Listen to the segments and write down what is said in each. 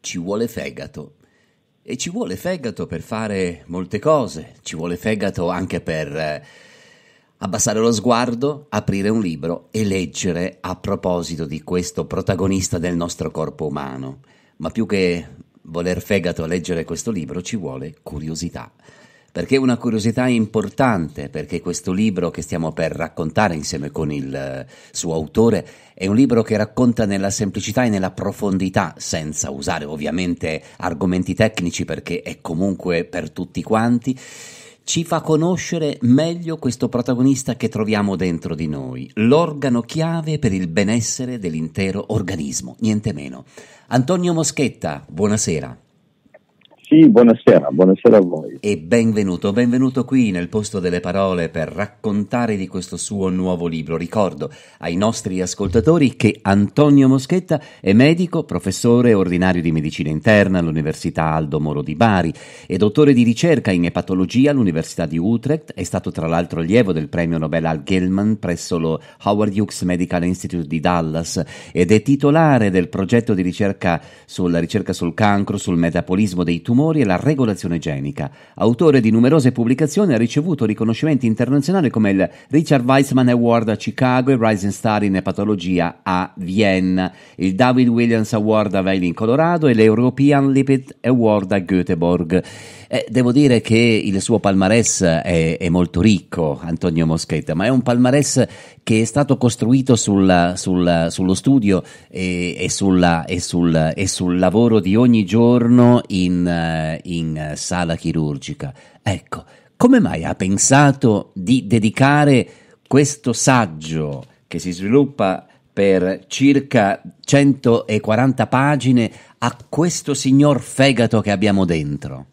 ci vuole fegato. E ci vuole fegato per fare molte cose, ci vuole fegato anche per eh, abbassare lo sguardo, aprire un libro e leggere a proposito di questo protagonista del nostro corpo umano. Ma più che voler fegato a leggere questo libro ci vuole curiosità perché è una curiosità importante, perché questo libro che stiamo per raccontare insieme con il eh, suo autore è un libro che racconta nella semplicità e nella profondità, senza usare ovviamente argomenti tecnici perché è comunque per tutti quanti, ci fa conoscere meglio questo protagonista che troviamo dentro di noi, l'organo chiave per il benessere dell'intero organismo, niente meno. Antonio Moschetta, buonasera. Sì, buonasera, buonasera a voi. E benvenuto, benvenuto qui nel posto delle parole per raccontare di questo suo nuovo libro. Ricordo ai nostri ascoltatori che Antonio Moschetta è medico, professore ordinario di medicina interna all'Università Aldo Moro di Bari e dottore di ricerca in epatologia all'Università di Utrecht. È stato tra l'altro allievo del premio Nobel Al Gilman presso lo Howard Hughes Medical Institute di Dallas ed è titolare del progetto di ricerca sulla ricerca sul cancro, sul metabolismo dei tumori tumori e la regolazione genica. Autore di numerose pubblicazioni, ha ricevuto riconoscimenti internazionali come il Richard Weissman Award a Chicago, il Rising Star in epatologia a Vienna, il David Williams Award a Vail in Colorado e l'European Lipid Award a Göteborg. Eh, devo dire che il suo palmarès è, è, molto ricco, Antonio Moschetta, ma è un palmarès che è stato costruito sul, sul, sullo studio e, e, sulla, e, sul, e, sul, lavoro di ogni giorno in, in sala chirurgica. Ecco, come mai ha pensato di dedicare questo saggio che si sviluppa per circa 140 pagine a questo signor fegato che abbiamo dentro?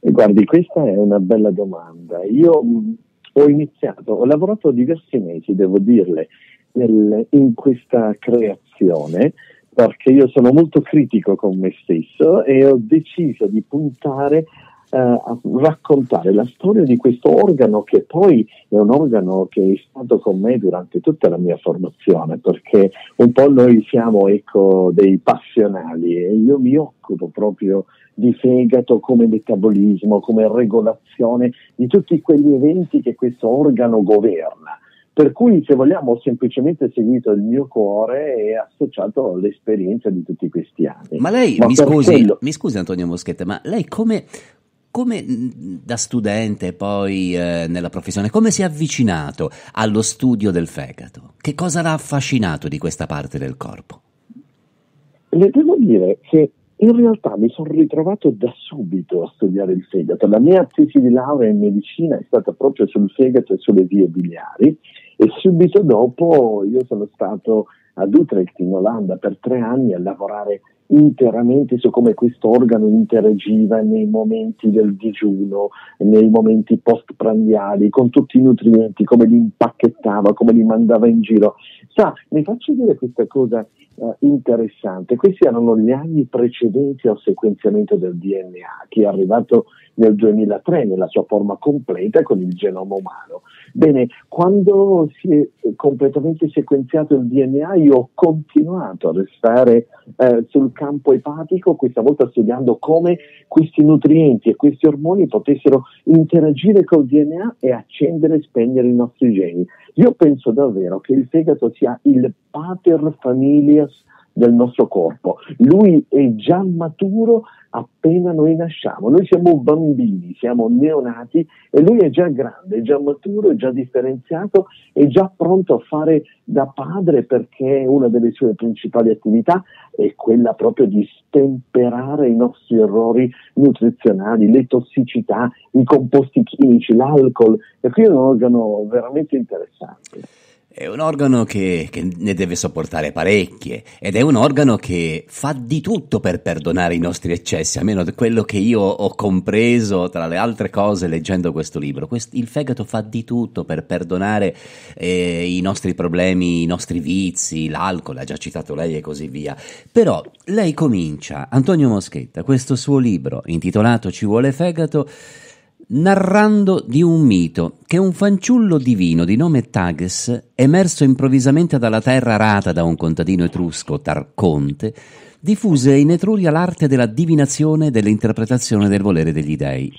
Guardi, questa è una bella domanda. Io mm, ho iniziato, ho lavorato diversi mesi, devo dirle, nel, in questa creazione perché io sono molto critico con me stesso e ho deciso di puntare eh, a raccontare la storia di questo organo che poi è un organo che è stato con me durante tutta la mia formazione perché un po' noi siamo ecco, dei passionali e io mi occupo proprio di fegato, come metabolismo, come regolazione di tutti quegli eventi che questo organo governa. Per cui, se vogliamo, ho semplicemente seguito il mio cuore e associato all'esperienza di tutti questi anni. Ma lei, ma mi, scusi, quello... mi scusi Antonio Moschetta, ma lei come, come da studente poi eh, nella professione, come si è avvicinato allo studio del fegato? Che cosa l'ha affascinato di questa parte del corpo? Le devo dire che in realtà mi sono ritrovato da subito a studiare il fegato. La mia tesi di laurea in medicina è stata proprio sul fegato e sulle vie biliari e subito dopo io sono stato ad Utrecht in Olanda per tre anni a lavorare interamente su come questo organo interagiva nei momenti del digiuno, nei momenti postprandiali, con tutti i nutrienti, come li impacchettava, come li mandava in giro. Sa, mi faccio dire questa cosa uh, interessante. Questi erano gli anni precedenti al sequenziamento del DNA, che è arrivato nel 2003 nella sua forma completa con il genoma umano. Bene, quando si è completamente sequenziato il DNA, io ho continuato a restare eh, sul campo epatico, questa volta studiando come questi nutrienti e questi ormoni potessero interagire col DNA e accendere e spegnere i nostri geni. Io penso davvero che il fegato sia il pater familias del nostro corpo. Lui è già maturo appena noi nasciamo. Noi siamo bambini, siamo neonati e lui è già grande, è già maturo, è già differenziato, è già pronto a fare da padre perché una delle sue principali attività è quella proprio di stemperare i nostri errori nutrizionali, le tossicità, i composti chimici, l'alcol. E qui è un organo veramente interessante. È un organo che, che, ne deve sopportare parecchie ed è un organo che fa di tutto per perdonare i nostri eccessi, almeno quello che io ho compreso tra le altre cose leggendo questo libro. Quest, il fegato fa di tutto per perdonare eh, i nostri problemi, i nostri vizi, l'alcol, ha già citato lei e così via. Però lei comincia, Antonio Moschetta, questo suo libro intitolato Ci vuole fegato narrando di un mito che un fanciullo divino di nome Tages, emerso improvvisamente dalla terra arata da un contadino etrusco, Tarconte, diffuse in Etruria l'arte della divinazione e dell'interpretazione del volere degli dei.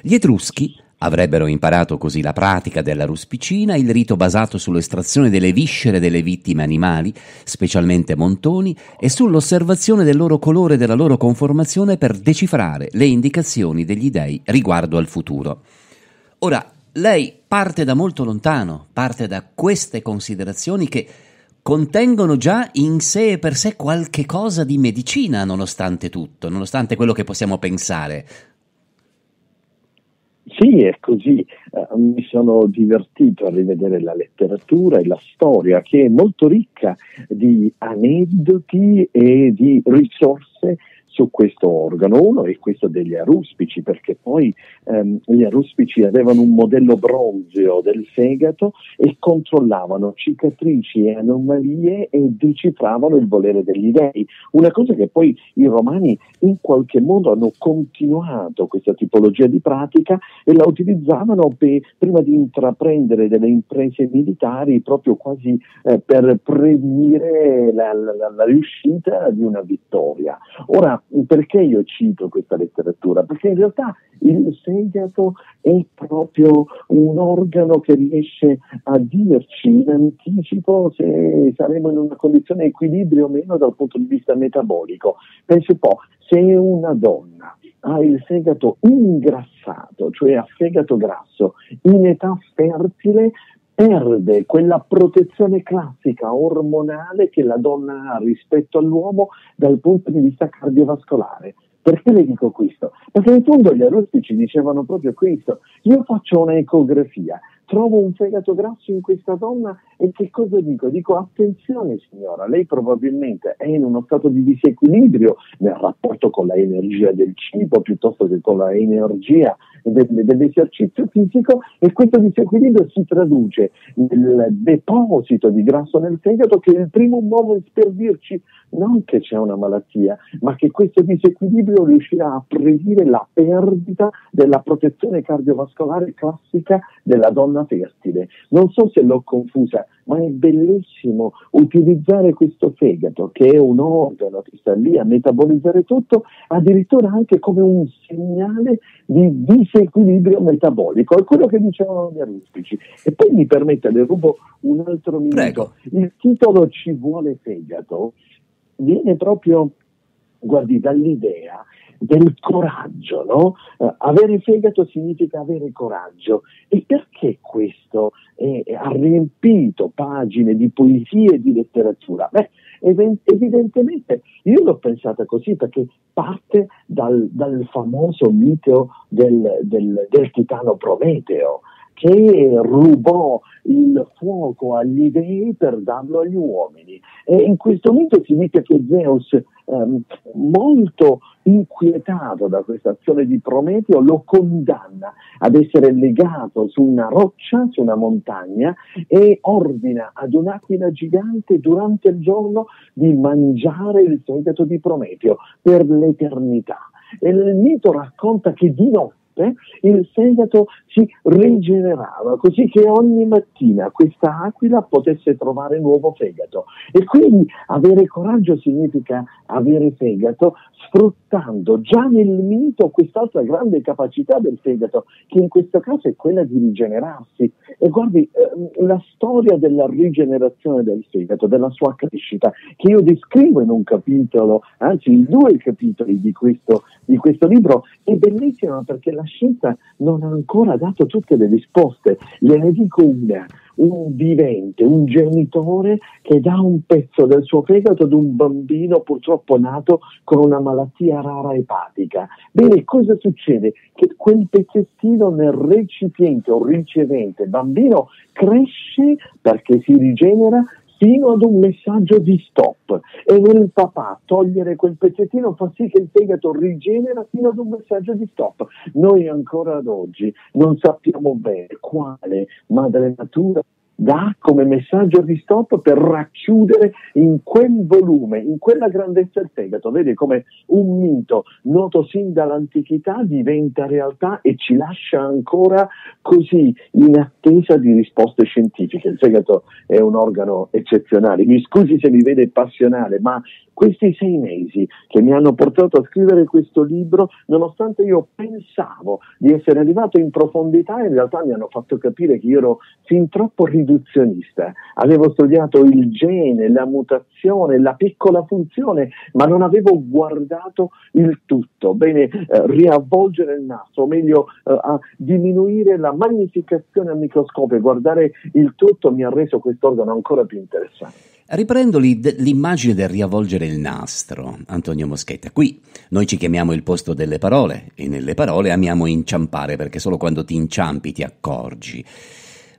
Gli Etruschi avrebbero imparato così la pratica della ruspicina, il rito basato sull'estrazione delle viscere delle vittime animali, specialmente montoni, e sull'osservazione del loro colore e della loro conformazione per decifrare le indicazioni degli dei riguardo al futuro. Ora, lei parte da molto lontano, parte da queste considerazioni che contengono già in sé e per sé qualche cosa di medicina, nonostante tutto, nonostante quello che possiamo pensare. Sì, è così. Uh, mi sono divertito a rivedere la letteratura e la storia che è molto ricca di aneddoti e di risorse su questo organo. Uno è questo degli aruspici, perché poi ehm, gli aruspici avevano un modello bronzeo del fegato e controllavano cicatrici e anomalie e decifravano il volere degli dei. Una cosa che poi i romani in qualche modo hanno continuato questa tipologia di pratica e la utilizzavano per, prima di intraprendere delle imprese militari proprio quasi eh, per prevenire la, la, la riuscita di una vittoria. Ora, perché io cito questa letteratura? Perché in realtà il fegato è proprio un organo che riesce a dirci in anticipo se saremo in una condizione di equilibrio o meno dal punto di vista metabolico. Pensi un po', se una donna ha il fegato ingrassato, cioè ha fegato grasso, in età fertile, perde quella protezione classica ormonale che la donna ha rispetto all'uomo dal punto di vista cardiovascolare. Perché le dico questo? Perché in fondo gli arustici dicevano proprio questo. Io faccio un'ecografia, trovo un fegato grasso in questa donna e che cosa dico? Dico attenzione signora, lei probabilmente è in uno stato di disequilibrio nel rapporto con l'energia del cibo piuttosto che con l'energia del, dell'esercizio fisico e questo disequilibrio si traduce nel deposito di grasso nel fegato che è il primo modo per dirci non che c'è una malattia, ma che questo disequilibrio riuscirà a predire la perdita della protezione cardiovascolare classica della donna fertile. Non so se l'ho confusa, ma è bellissimo utilizzare questo fegato, che è un organo che sta lì a metabolizzare tutto, addirittura anche come un segnale di disequilibrio metabolico. È quello che dicevano gli arustici. E poi mi permette, le rubo un altro minuto. Prego. Il titolo Ci vuole fegato viene proprio, guardi, dall'idea del coraggio, no? Uh, avere fegato significa avere coraggio. E perché questo è, ha riempito pagine di poesie e di letteratura? Beh, evidentemente io l'ho pensata così perché parte dal, dal famoso mito del, del, del titano Prometeo che rubò il fuoco agli dei per darlo agli uomini. E in questo mito si dice che Zeus, ehm, molto inquietato da questa azione di Prometeo, lo condanna ad essere legato su una roccia, su una montagna, e ordina ad un'aquila gigante durante il giorno di mangiare il fegato di Prometeo per l'eternità. E il mito racconta che di notte notte il fegato si rigenerava, così che ogni mattina questa aquila potesse trovare nuovo fegato. E quindi avere coraggio significa avere fegato sfruttando già nel mito quest'altra grande capacità del fegato, che in questo caso è quella di rigenerarsi. E guardi, eh, la storia della rigenerazione del fegato, della sua crescita, che io descrivo in un capitolo, anzi in due capitoli di questo, di questo libro, è bellissima perché la scienza non ha ancora dato tutte le risposte. Gliene dico una un vivente, un genitore che dà un pezzo del suo fegato ad un bambino purtroppo nato con una malattia rara epatica. Bene, cosa succede? Che quel pezzettino nel recipiente o ricevente bambino cresce perché si rigenera fino ad un messaggio di stop e nel papà togliere quel pezzettino fa sì che il fegato rigenera fino ad un messaggio di stop. Noi ancora ad oggi non sappiamo bene quale madre natura dà come messaggio stop per racchiudere in quel volume, in quella grandezza il fegato. Vede come un mito noto sin dall'antichità diventa realtà e ci lascia ancora così in attesa di risposte scientifiche. Il fegato è un organo eccezionale. Mi scusi se mi vede passionale, ma questi sei mesi che mi hanno portato a scrivere questo libro, nonostante io pensavo di essere arrivato in profondità, in realtà mi hanno fatto capire che io ero fin troppo riduzionista. Avevo studiato il gene, la mutazione, la piccola funzione, ma non avevo guardato il tutto. Bene, eh, riavvolgere il nastro, o meglio, eh, diminuire la magnificazione al microscopio e guardare il tutto mi ha reso quest'organo ancora più interessante. Riprendo l'immagine del riavvolgere il nastro, Antonio Moschetta. Qui noi ci chiamiamo il posto delle parole e nelle parole amiamo inciampare perché solo quando ti inciampi ti accorgi.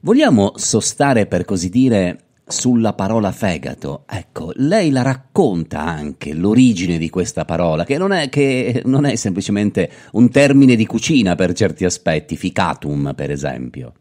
Vogliamo sostare, per così dire, sulla parola fegato. Ecco, lei la racconta anche l'origine di questa parola, che non è, che non è semplicemente un termine di cucina per certi aspetti, ficatum per esempio.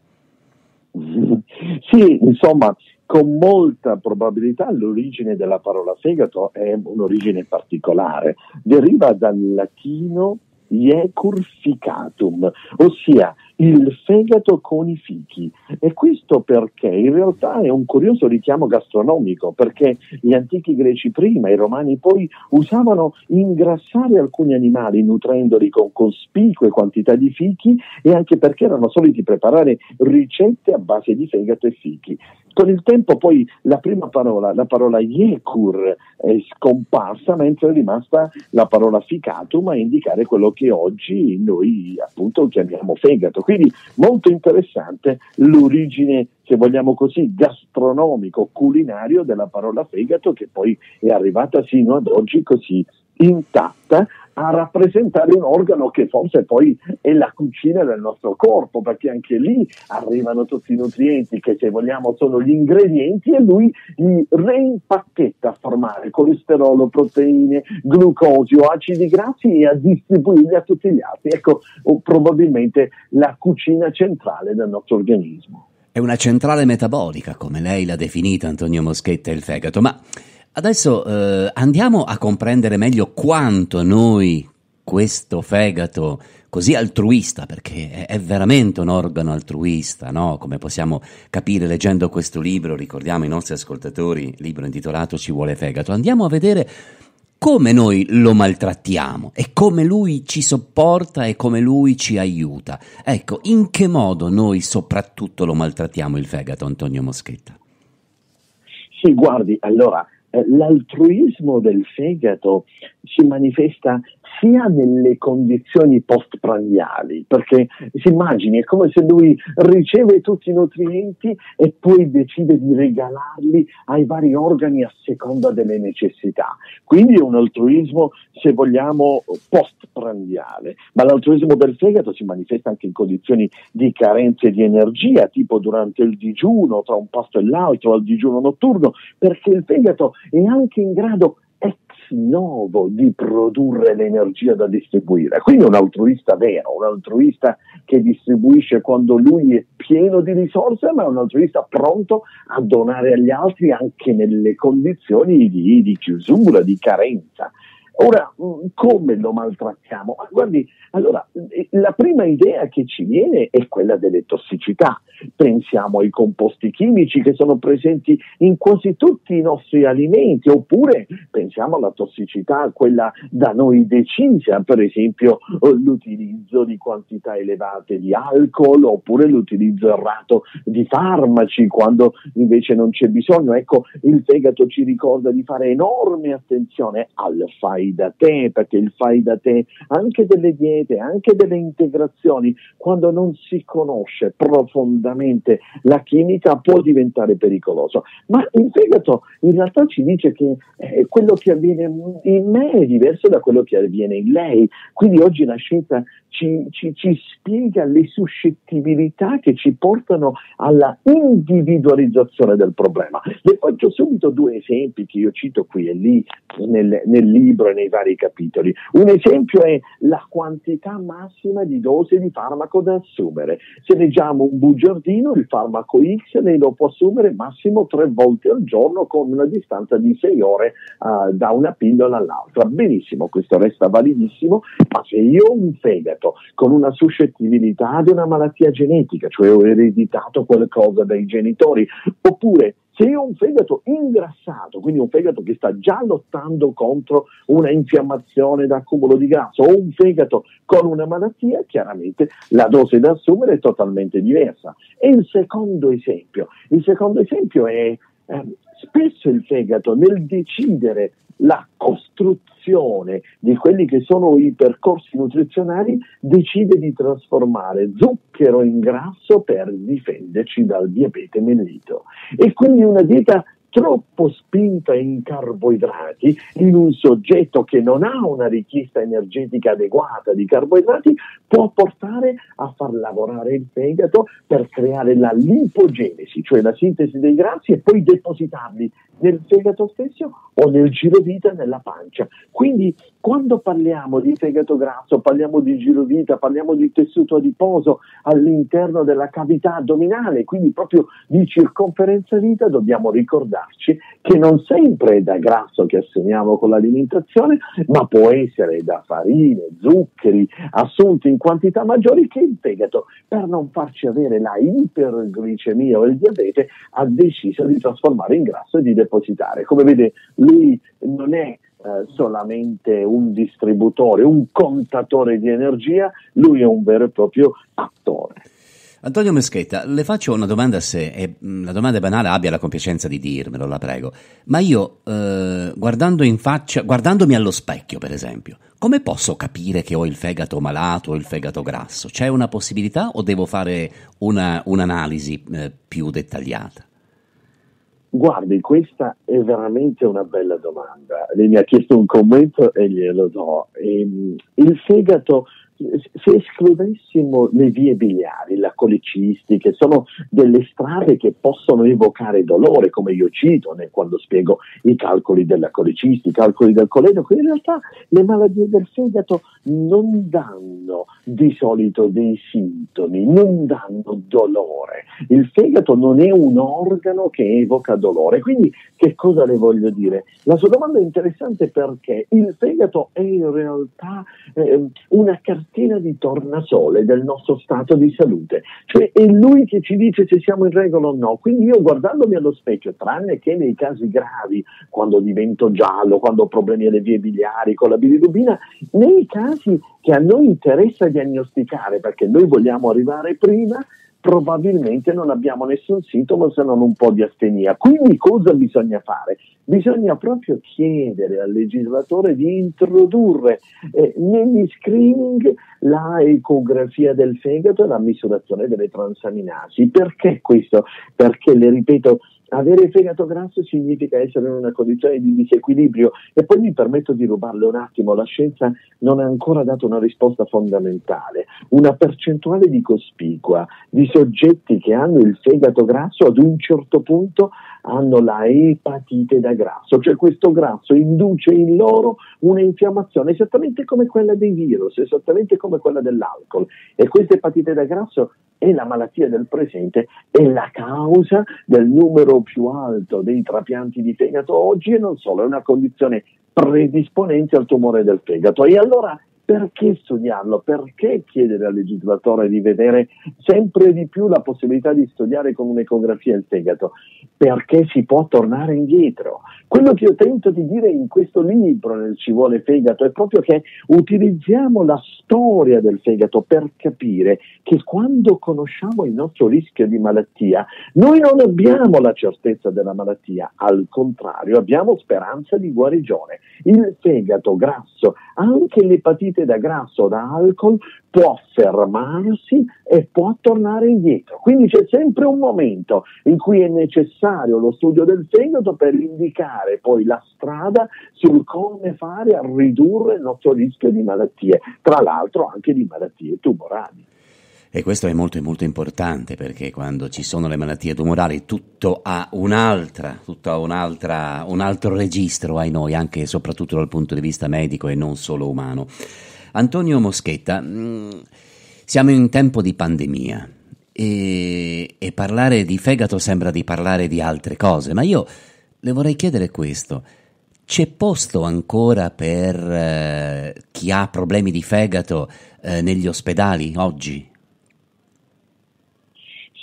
Sì, insomma, con molta probabilità l'origine della parola fegato è un'origine particolare, deriva dal latino iecur ficatum, ossia il fegato con i fichi. E questo perché in realtà è un curioso richiamo gastronomico, perché gli antichi greci prima, i romani poi, usavano ingrassare alcuni animali nutrendoli con cospicue quantità di fichi e anche perché erano soliti preparare ricette a base di fegato e fichi. Con il tempo poi la prima parola, la parola Yekur, è scomparsa mentre è rimasta la parola ficatum a indicare quello che oggi noi appunto chiamiamo fegato. Quindi molto interessante l'origine, se vogliamo così, gastronomico, culinario della parola fegato che poi è arrivata sino ad oggi così intatta a rappresentare un organo che forse poi è la cucina del nostro corpo, perché anche lì arrivano tutti i nutrienti che se vogliamo sono gli ingredienti e lui li reimpacchetta a formare colesterolo, proteine, glucosio, acidi grassi e a distribuirli a tutti gli altri. Ecco probabilmente la cucina centrale del nostro organismo. È una centrale metabolica, come lei l'ha definita Antonio Moschetta, il fegato, ma Adesso eh, andiamo a comprendere meglio quanto noi questo fegato così altruista, perché è, veramente un organo altruista, no? come possiamo capire leggendo questo libro, ricordiamo ai nostri ascoltatori, libro intitolato Ci vuole fegato, andiamo a vedere come noi lo maltrattiamo e come lui ci sopporta e come lui ci aiuta. Ecco, in che modo noi soprattutto lo maltrattiamo il fegato, Antonio Moschetta? Sì, guardi, allora l'altruismo del fegato si manifesta sia nelle condizioni postprandiali, perché si immagini, è come se lui riceve tutti i nutrienti e poi decide di regalarli ai vari organi a seconda delle necessità. Quindi è un altruismo, se vogliamo, postprandiale, ma l'altruismo del fegato si manifesta anche in condizioni di carenze di energia, tipo durante il digiuno, tra un pasto e l'altro, al digiuno notturno, perché il fegato è anche in grado novo di produrre l'energia da distribuire. Quindi un altruista vero, un altruista che distribuisce quando lui è pieno di risorse, ma è un altruista pronto a donare agli altri anche nelle condizioni di, di chiusura, di carenza. Ora, mm, come lo maltrattiamo? Guardi, allora, eh, la prima idea che ci viene è quella delle tossicità. Pensiamo ai composti chimici che sono presenti in quasi tutti i nostri alimenti, oppure pensiamo alla tossicità, quella da noi decisa, per esempio eh, l'utilizzo di quantità elevate di alcol, oppure l'utilizzo errato di farmaci quando invece non c'è bisogno. Ecco, il fegato ci ricorda di fare enorme attenzione al fai fai da te, perché il fai da te anche delle diete, anche delle integrazioni, quando non si conosce profondamente la chimica può diventare pericoloso. Ma il fegato in realtà ci dice che eh, quello che avviene in me è diverso da quello che avviene in lei. Quindi oggi la scienza ci, ci, ci spiega le suscettibilità che ci portano alla individualizzazione del problema. Le faccio subito due esempi che io cito qui e lì nel, nel libro nei vari capitoli. Un esempio è la quantità massima di dose di farmaco da assumere. Se leggiamo un bugiardino, il farmaco X lei lo può assumere massimo tre volte al giorno con una distanza di sei ore uh, da una pillola all'altra. Benissimo, questo resta validissimo, ma se io ho un fegato con una suscettibilità ad una malattia genetica, cioè ho ereditato qualcosa dai genitori, oppure se ho un fegato ingrassato, quindi un fegato che sta già lottando contro una infiammazione da accumulo di grasso, o un fegato con una malattia, chiaramente la dose da assumere è totalmente diversa. E il secondo esempio, il secondo esempio è eh, spesso il fegato nel decidere la costruzione di quelli che sono i percorsi nutrizionali decide di trasformare zucchero in grasso per difenderci dal diabete mellito. E quindi una dieta troppo spinta in carboidrati in un soggetto che non ha una richiesta energetica adeguata di carboidrati può portare a far lavorare il fegato per creare la lipogenesi, cioè la sintesi dei grassi e poi depositarli nel fegato stesso o nel girovita nella pancia. Quindi quando parliamo di fegato grasso, parliamo di girovita, parliamo di tessuto adiposo all'interno della cavità addominale, quindi proprio di circonferenza vita, dobbiamo ricordarci che non sempre è da grasso che assumiamo con l'alimentazione, ma può essere da farine, zuccheri, assunti in quantità maggiori che il fegato, per non farci avere la iperglicemia o il diabete, ha deciso di trasformare in grasso e di depositare. Come vede, lui non è eh, solamente un distributore, un contatore di energia, lui è un vero e proprio attore. Antonio Meschetta, le faccio una domanda se è, la domanda è banale, abbia la compiacenza di dirmelo, la prego. Ma io, eh, guardando in faccia, guardandomi allo specchio, per esempio, come posso capire che ho il fegato malato o il fegato grasso? C'è una possibilità o devo fare una, un'analisi eh, più dettagliata? Guardi, questa è veramente una bella domanda. Lei mi ha chiesto un commento e glielo do. Ehm, il fegato se escludessimo le vie biliari, la colicisti, sono delle strade che possono evocare dolore, come io cito quando spiego i calcoli della colicisti, i calcoli del coledo, in realtà le malattie del fegato non danno di solito dei sintomi, non danno dolore. Il fegato non è un organo che evoca dolore. Quindi che cosa le voglio dire? La sua domanda è interessante perché il fegato è in realtà eh, una cartina cartina di tornasole del nostro stato di salute, cioè è lui che ci dice se siamo in regola o no. Quindi io guardandomi allo specchio, tranne che nei casi gravi, quando divento giallo, quando ho problemi alle vie biliari con la bilirubina, nei casi che a noi interessa diagnosticare perché noi vogliamo arrivare prima, probabilmente non abbiamo nessun sintomo se non un po' di astenia. Quindi cosa bisogna fare? Bisogna proprio chiedere al legislatore di introdurre eh, negli screening la ecografia del fegato e la misurazione delle transaminasi. Perché questo? Perché, le ripeto, avere fegato grasso significa essere in una condizione di disequilibrio. E poi mi permetto di rubarle un attimo, la scienza non ha ancora dato una risposta fondamentale, una percentuale di cospicua di soggetti che hanno il fegato grasso ad un certo punto hanno la epatite da grasso, cioè questo grasso induce in loro una infiammazione esattamente come quella dei virus, esattamente come quella dell'alcol e questa epatite da grasso è la malattia del presente, è la causa del numero più alto dei trapianti di fegato oggi e non solo, è una condizione predisponente al tumore del fegato. E allora perché studiarlo? Perché chiedere al legislatore di vedere sempre di più la possibilità di studiare con un'ecografia il fegato? Perché si può tornare indietro. Quello che io tento di dire in questo libro, nel Ci vuole fegato, è proprio che utilizziamo la storia del fegato per capire che quando conosciamo il nostro rischio di malattia, noi non abbiamo la certezza della malattia, al contrario, abbiamo speranza di guarigione. Il fegato grasso, anche l'epatite partite da grasso o da alcol può fermarsi e può tornare indietro. Quindi c'è sempre un momento in cui è necessario lo studio del fegato per indicare poi la strada sul come fare a ridurre il nostro rischio di malattie, tra l'altro anche di malattie tumorali. E questo è molto molto importante perché quando ci sono le malattie tumorali tutto ha un'altra, tutto un'altra, un altro registro ai noi, anche e soprattutto dal punto di vista medico e non solo umano. Antonio Moschetta, mm, siamo in tempo di pandemia e, e parlare di fegato sembra di parlare di altre cose, ma io le vorrei chiedere questo. C'è posto ancora per eh, chi ha problemi di fegato eh, negli ospedali oggi?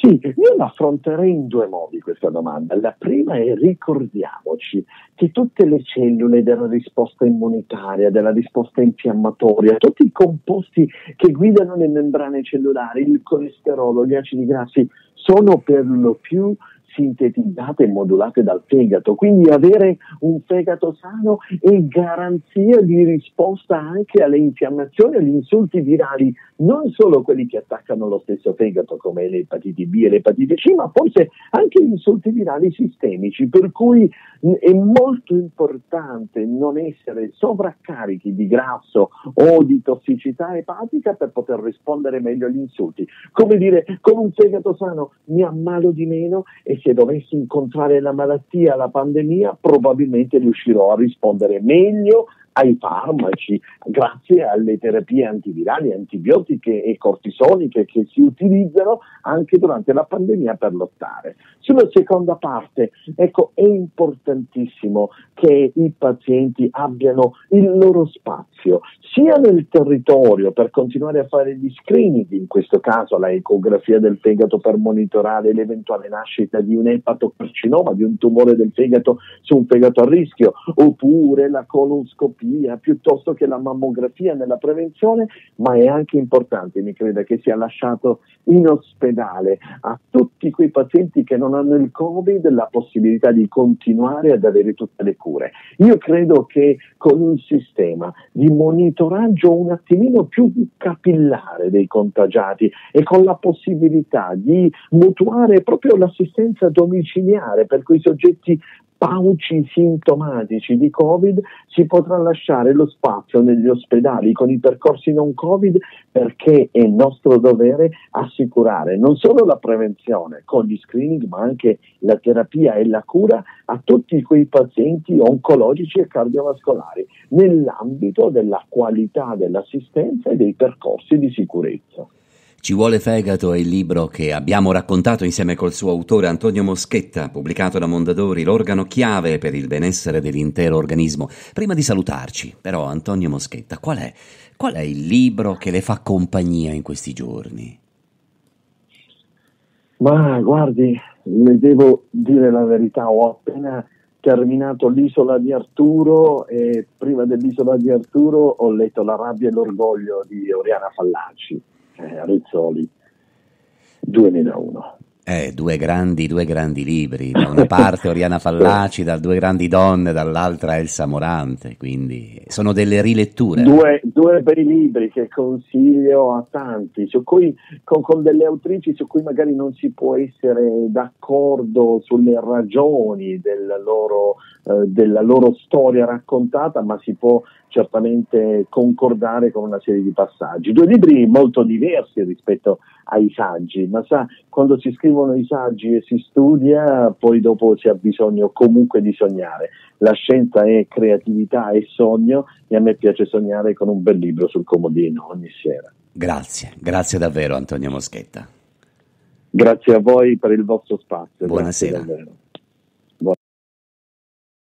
Sì, io la affronterei in due modi questa domanda. La prima è ricordiamoci che tutte le cellule della risposta immunitaria, della risposta infiammatoria, tutti i composti che guidano le membrane cellulari, il colesterolo, gli acidi grassi, sono per lo più sintetizzate e modulate dal fegato, quindi avere un fegato sano è garanzia di risposta anche alle infiammazioni agli insulti virali, non solo quelli che attaccano lo stesso fegato come l'epatite B e l'epatite C, ma forse anche gli insulti virali sistemici, per cui è molto importante non essere sovraccarichi di grasso o di tossicità epatica per poter rispondere meglio agli insulti. Come dire, con un fegato sano mi ammalo di meno e se dovessi incontrare la malattia, la pandemia, probabilmente riuscirò a rispondere meglio ai farmaci, grazie alle terapie antivirali, antibiotiche e cortisoniche che si utilizzano anche durante la pandemia per lottare. Sulla seconda parte, ecco, è importantissimo che i pazienti abbiano il loro spazio, sia nel territorio per continuare a fare gli screening, in questo caso la ecografia del fegato per monitorare l'eventuale nascita di un epatocarcinoma, di un tumore del fegato su un fegato a rischio, oppure la colonscopia terapia piuttosto che la mammografia nella prevenzione, ma è anche importante, mi creda, che sia lasciato in ospedale a tutti quei pazienti che non hanno il Covid la possibilità di continuare ad avere tutte le cure. Io credo che con un sistema di monitoraggio un attimino più capillare dei contagiati e con la possibilità di mutuare proprio l'assistenza domiciliare per quei soggetti pauci sintomatici di Covid si potrà lasciare lo spazio negli ospedali con i percorsi non Covid perché è nostro dovere assicurare non solo la prevenzione con gli screening ma anche la terapia e la cura a tutti quei pazienti oncologici e cardiovascolari nell'ambito della qualità dell'assistenza e dei percorsi di sicurezza. Ci vuole fegato è il libro che abbiamo raccontato insieme col suo autore Antonio Moschetta, pubblicato da Mondadori, l'organo chiave per il benessere dell'intero organismo. Prima di salutarci, però, Antonio Moschetta, qual è, qual è il libro che le fa compagnia in questi giorni? Ma guardi, le devo dire la verità, ho appena terminato l'isola di Arturo e prima dell'isola di Arturo ho letto La rabbia e l'orgoglio di Oriana Fallaci eh, Rizzoli 2001. Eh, due grandi, due grandi libri, da una parte Oriana Fallaci, da due grandi donne, dall'altra Elsa Morante, quindi sono delle riletture. Due, due bei libri che consiglio a tanti, cui, con, con, delle autrici su cui magari non si può essere d'accordo sulle ragioni della loro, eh, della loro storia raccontata, ma si può certamente concordare con una serie di passaggi. Due libri molto diversi rispetto ai saggi, ma sa, quando si scrivono i saggi e si studia, poi dopo si ha bisogno comunque di sognare. La scienza è creatività e sogno e a me piace sognare con un bel libro sul comodino ogni sera. Grazie, grazie davvero Antonio Moschetta. Grazie a voi per il vostro spazio. Buonasera.